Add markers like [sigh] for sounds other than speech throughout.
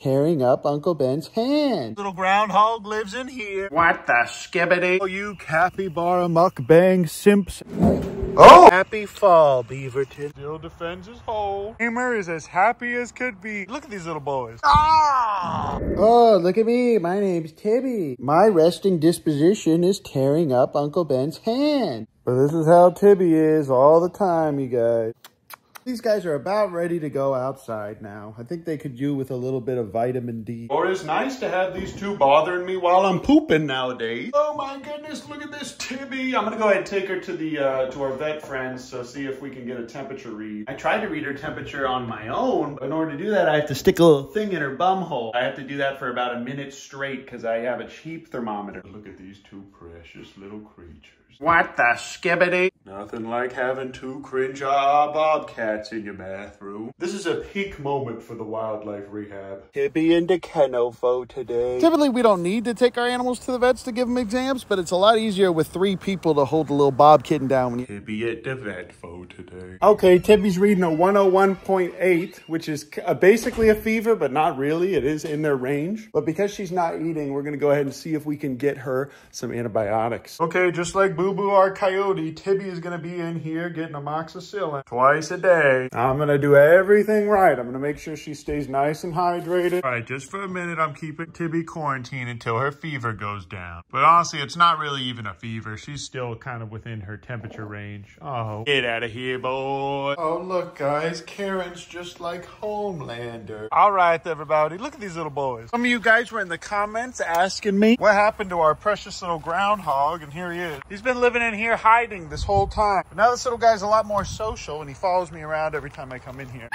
tearing up Uncle Ben's hand. Little groundhog lives in here. What the skibbity? Oh, you capybara mukbang simps. Oh! Happy fall, Beaverton. Still defends his hole. Gamer is as happy as could be. Look at these little boys. Ah! Oh, look at me. My name's Tibby. My resting disposition is tearing up Uncle Ben's hand. But this is how Tibby is all the time, you guys. These guys are about ready to go outside now. I think they could do with a little bit of vitamin D. Or it's nice to have these two bothering me while I'm pooping nowadays. Oh my goodness, look at this Tibby. I'm gonna go ahead and take her to the uh, to our vet friends so see if we can get a temperature read. I tried to read her temperature on my own, but in order to do that, I have to stick a little thing in her bum hole. I have to do that for about a minute straight because I have a cheap thermometer. Look at these two precious little creatures. What the skibbity? Nothing like having two cringe ah bobcats in your bathroom. This is a peak moment for the wildlife rehab. Tibby and Kenovo today. Typically, we don't need to take our animals to the vets to give them exams, but it's a lot easier with three people to hold a little bob kitten down when you... Tibby at the vet fo today. Okay, Tibby's reading a 101.8, which is uh, basically a fever, but not really. It is in their range. But because she's not eating, we're going to go ahead and see if we can get her some antibiotics. Okay, just like Boo Boo our coyote, Tibby is going to be in here getting amoxicillin twice a day. I'm going to do everything right. I'm going to make sure she stays nice and hydrated. All right, just for a minute, I'm keeping Tibby quarantined until her fever goes down. But honestly, it's not really even a fever. She's still kind of within her temperature range. Oh, get out of here, boy. Oh, look, guys. Karen's just like Homelander. All right, everybody. Look at these little boys. Some of you guys were in the comments asking me what happened to our precious little groundhog, and here he is. He's been living in here hiding this whole time. But now this little guy's a lot more social, and he follows me around every time I come in here.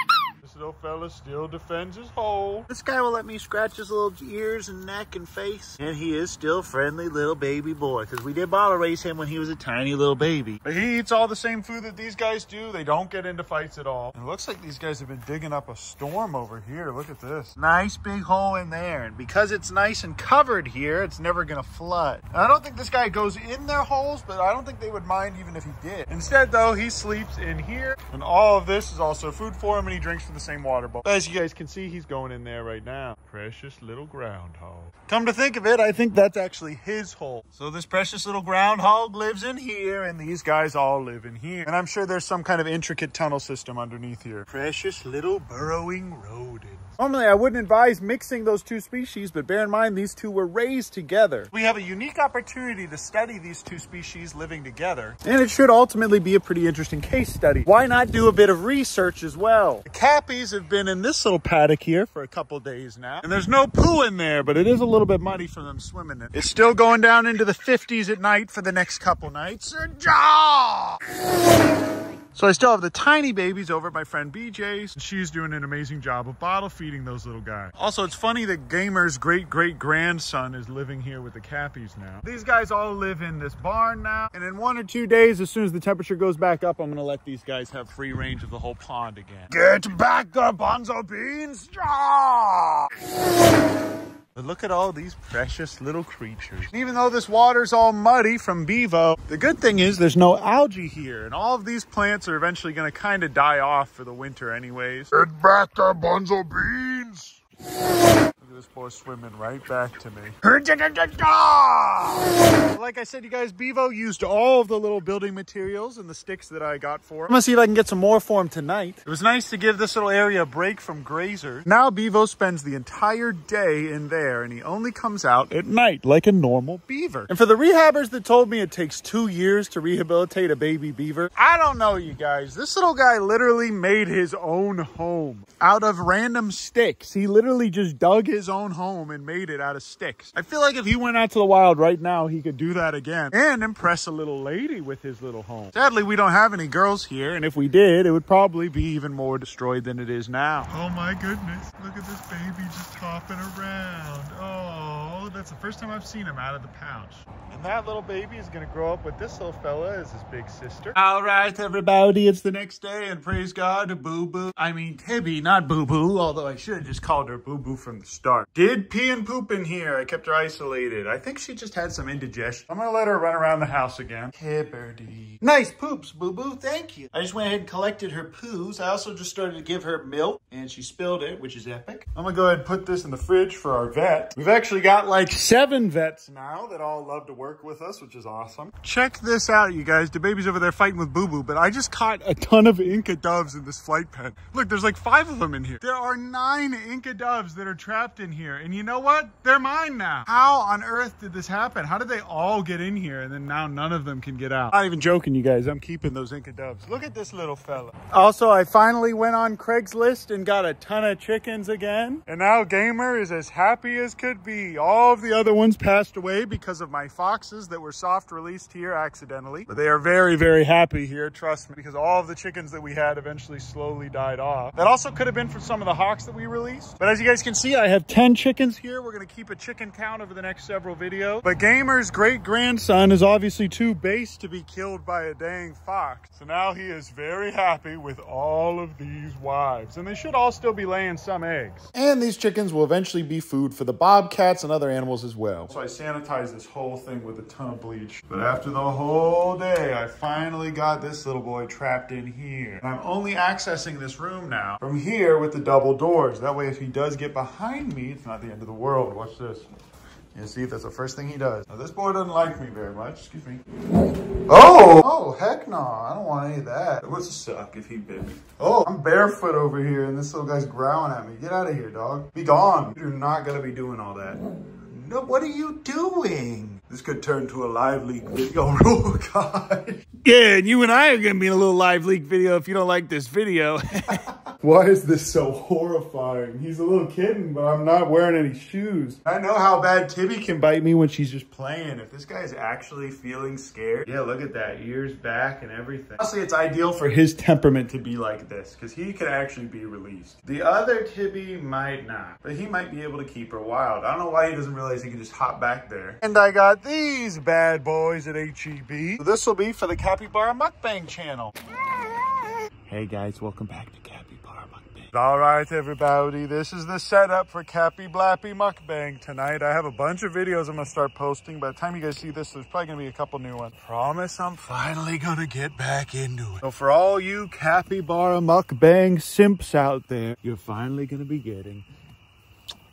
Little fella still defends his hole. This guy will let me scratch his little ears and neck and face. And he is still friendly little baby boy. Because we did bottle raise him when he was a tiny little baby. But he eats all the same food that these guys do. They don't get into fights at all. And it looks like these guys have been digging up a storm over here. Look at this. Nice big hole in there. And because it's nice and covered here, it's never going to flood. And I don't think this guy goes in their holes, but I don't think they would mind even if he did. Instead, though, he sleeps in here. And all of this is also food for him, and he drinks from the same water bowl. As you guys can see, he's going in there right now. Precious little groundhog. Come to think of it, I think that's actually his hole. So this precious little groundhog lives in here, and these guys all live in here. And I'm sure there's some kind of intricate tunnel system underneath here. Precious little burrowing rodent. Normally, I wouldn't advise mixing those two species, but bear in mind these two were raised together. We have a unique opportunity to study these two species living together, and it should ultimately be a pretty interesting case study. Why not do a bit of research as well? The cappies have been in this little paddock here for a couple days now, and there's no poo in there, but it is a little bit muddy for them swimming in. It's still going down into the 50s at night for the next couple nights. Jaw! So I still have the tiny babies over at my friend BJ's. And she's doing an amazing job of bottle feeding those little guys. Also, it's funny that Gamer's great-great-grandson is living here with the Cappies now. These guys all live in this barn now. And in one or two days, as soon as the temperature goes back up, I'm gonna let these guys have free range of the whole pond again. Get back, garbanzo beans! Ah! But look at all these precious little creatures. Even though this water's all muddy from Bevo, the good thing is there's no algae here. And all of these plants are eventually going to kind of die off for the winter anyways. Get back, garbanzo beans! This boy swimming right back to me. Like I said, you guys, Bevo used all of the little building materials and the sticks that I got for him. I'm gonna see if I can get some more for him tonight. It was nice to give this little area a break from grazers. Now Bevo spends the entire day in there and he only comes out at night like a normal beaver. And for the rehabbers that told me it takes two years to rehabilitate a baby beaver, I don't know you guys. This little guy literally made his own home out of random sticks. He literally just dug his own home and made it out of sticks. I feel like if he went out to the wild right now, he could do that again and impress a little lady with his little home. Sadly, we don't have any girls here, and if we did, it would probably be even more destroyed than it is now. Oh my goodness, look at this baby just hopping around. Oh, that's the first time I've seen him out of the pouch. And that little baby is gonna grow up with this little fella as his big sister. All right, everybody, it's the next day, and praise God Boo Boo. I mean, Tibby, not Boo Boo, although I should have just called her Boo Boo from the start. Did pee and poop in here. I kept her isolated. I think she just had some indigestion. I'm gonna let her run around the house again. Hey, birdie. Nice poops, boo-boo. Thank you. I just went ahead and collected her poos. I also just started to give her milk, and she spilled it, which is epic. I'm gonna go ahead and put this in the fridge for our vet. We've actually got like seven vets now that all love to work with us, which is awesome. Check this out, you guys. The baby's over there fighting with Boo Boo, but I just caught a ton of Inca doves in this flight pen. Look, there's like five of them in here. There are nine Inca doves that are trapped in here. And you know what? They're mine now. How on earth did this happen? How did they all get in here and then now none of them can get out? Not even joking, you guys. I'm keeping those Inca doves. Look at this little fella. Also, I finally went on Craigslist and got a ton of chickens again. And now Gamer is as happy as could be. All of the other ones passed away because of my foxes that were soft released here accidentally. But they are very, very happy here, trust me, because all of the chickens that we had eventually slowly died off. That also could have been for some of the hawks that we released. But as you guys can see, I have 10 chickens here. We're gonna keep a chicken count over the next several videos. But Gamer's great grandson is obviously too base to be killed by a dang fox. So now he is very happy with all of these wives. And they should all still be laying some eggs. And these chickens will eventually be food for the bobcats and other animals as well. So I sanitized this whole thing with a ton of bleach. But after the whole day, I finally got this little boy trapped in here. And I'm only accessing this room now from here with the double doors. That way, if he does get behind me, it's not the end of the world. Watch this. You see, that's the first thing he does. Now, this boy doesn't like me very much. Excuse me. Oh! Oh, heck no. I don't want any of that. It would suck if he bit me. Oh, I'm barefoot over here and this little guy's growling at me. Get out of here, dog. Be gone. You're not gonna be doing all that. No, what are you doing? This could turn to a LiveLeak video. [laughs] Oh, God. Yeah, and you and I are going to be in a little LiveLeak video if you don't like this video. [laughs] Why is this so horrifying? He's a little kitten, but I'm not wearing any shoes. I know how bad Tibby can bite me when she's just playing. If this guy's actually feeling scared, yeah, look at that, ears back and everything. Honestly, it's ideal for his temperament to be like this, because he can actually be released. The other Tibby might not, but he might be able to keep her wild. I don't know why he doesn't realize he can just hop back there. And I got these bad boys at HEB. So this will be for the Capybara Mukbang channel. [laughs] Hey guys, welcome back to Capybara Mukbang. All right, everybody, this is the setup for Cappy Blappy Mukbang tonight. I have a bunch of videos I'm gonna start posting. By the time you guys see this, there's probably gonna be a couple new ones. Promise I'm finally gonna get back into it. So for all you Cappy Capybara Mukbang simps out there, you're finally gonna be getting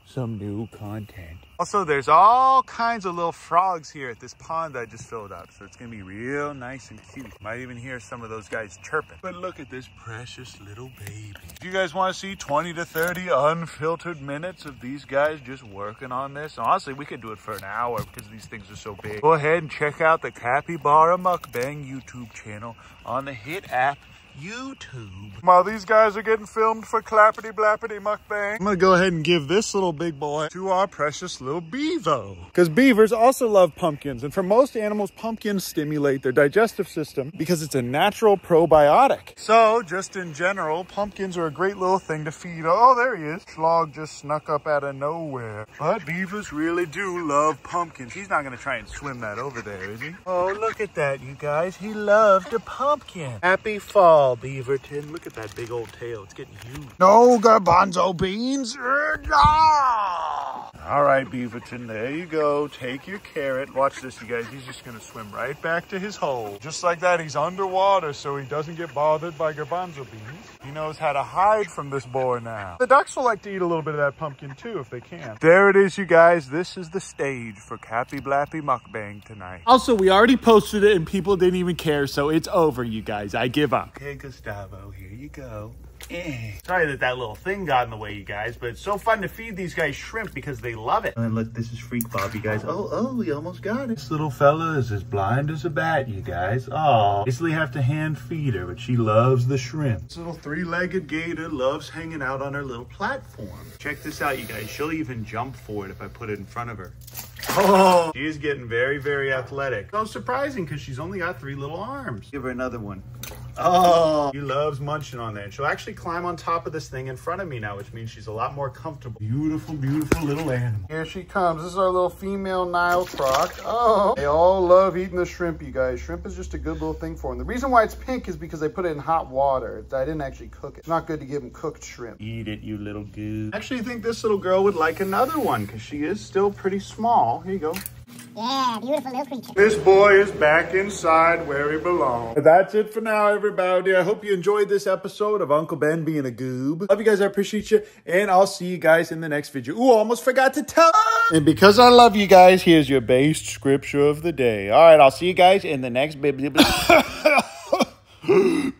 some new content. Also, there's all kinds of little frogs here at this pond that I just filled up. So it's gonna be real nice and cute. Might even hear some of those guys chirping. But look at this precious little baby. Do you guys wanna see 20 to 30 unfiltered minutes of these guys just working on this? Honestly, we could do it for an hour because these things are so big. Go ahead and check out the Capybara Mukbang YouTube channel on the Hit app YouTube. While these guys are getting filmed for Clappity Blappity Mukbang, I'm gonna go ahead and give this little big boy to our precious little beaver. Because beavers also love pumpkins, and for most animals, pumpkins stimulate their digestive system because it's a natural probiotic. So, just in general, pumpkins are a great little thing to feed. Oh, there he is. Schlog just snuck up out of nowhere. But beavers really do love pumpkins. He's not gonna try and swim that over there, is he? Oh, look at that, you guys. He loved a pumpkin. Happy fall fall, Beaverton. Look at that big old tail. It's getting huge. No garbanzo beans. All right, Beaverton, there you go. Take your carrot. Watch this, you guys. He's just going to swim right back to his hole. Just like that, he's underwater so he doesn't get bothered by garbanzo beans. He knows how to hide from this boy now. The ducks will like to eat a little bit of that pumpkin too if they can. There it is, you guys. This is the stage for Cappy Blappy Mukbang tonight. Also, we already posted it and people didn't even care, so it's over, you guys. I give up. Okay, Gustavo, here you go. Eh. Sorry that that little thing got in the way, you guys, but it's so fun to feed these guys shrimp because they love it. And look, this is Freak Bob, you guys. Oh, oh, we almost got it. This little fella is as blind as a bat, you guys. Oh, basically have to hand feed her, but she loves the shrimp. This little three-legged gator loves hanging out on her little platform. Check this out, you guys. She'll even jump for it if I put it in front of her. Oh, she is getting very, very athletic. So surprising because she's only got three little arms. Give her another one. Oh, he loves munching on there. And she'll actually climb on top of this thing in front of me now, which means she's a lot more comfortable. Beautiful, beautiful little animal. Here she comes. This is our little female Nile croc. Oh, they all love eating the shrimp, you guys. Shrimp is just a good little thing for them. The reason why it's pink is because they put it in hot water. I didn't actually cook it. It's not good to give them cooked shrimp. Eat it, you little goo. I actually think this little girl would like another one because she is still pretty small. Here you go. Yeah, beautiful little creature. This boy is back inside where he belongs. That's it for now, everybody. I hope you enjoyed this episode of Uncle Ben being a goob. Love you guys. I appreciate you. And I'll see you guys in the next video. Ooh, almost forgot to tell. And because I love you guys, here's your based scripture of the day. All right, I'll see you guys in the next. [laughs]